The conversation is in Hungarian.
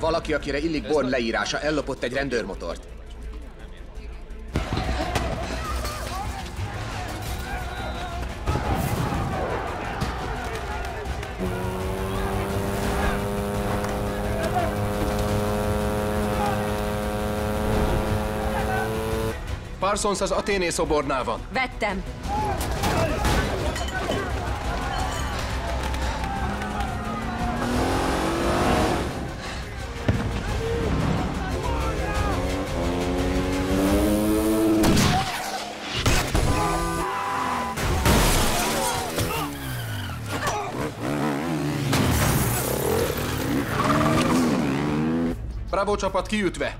Valaki, akire illik Born leírása, ellopott egy rendőrmotort. Parsons az Athéné szobornál van. Vettem. Bravo csapat kiütve.